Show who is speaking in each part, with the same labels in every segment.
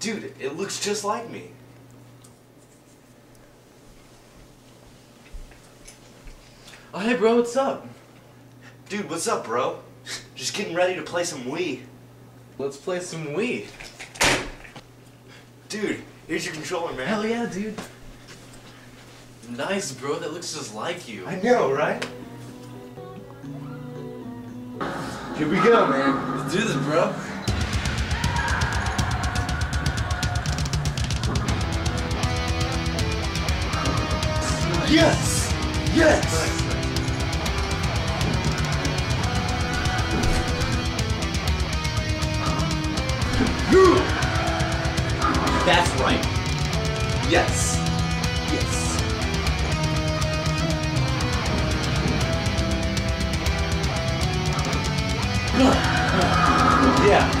Speaker 1: Dude, it looks just like me.
Speaker 2: Oh, hey, bro, what's up?
Speaker 1: Dude, what's up, bro? Just getting ready to play some Wii.
Speaker 2: Let's play some Wii.
Speaker 1: Dude, here's your controller, man.
Speaker 2: Hell yeah, dude. Nice, bro. That looks just like you.
Speaker 1: I know, right? Here we go, man.
Speaker 2: Let's do this, bro.
Speaker 1: Yes! Yes!
Speaker 2: That's right.
Speaker 1: Yes! Yes!
Speaker 2: Yeah.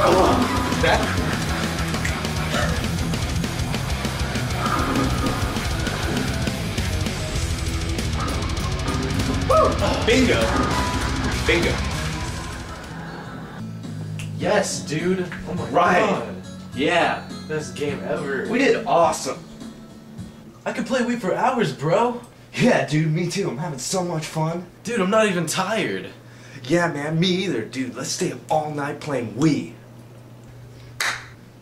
Speaker 1: That? Bingo! Bingo.
Speaker 2: Yes, dude. Oh my
Speaker 1: Right.
Speaker 2: god. Yeah. Best game ever.
Speaker 1: We did awesome.
Speaker 2: I could play Wii for hours, bro.
Speaker 1: Yeah, dude, me too. I'm having so much fun.
Speaker 2: Dude, I'm not even tired.
Speaker 1: Yeah, man, me either, dude. Let's stay up all night playing Wii.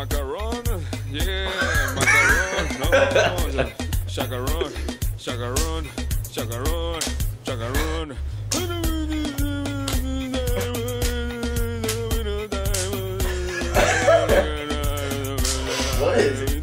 Speaker 3: Macaron, yeah, macaron, no, chacaron, chacaron, chacaron, chacaron.
Speaker 2: What is it?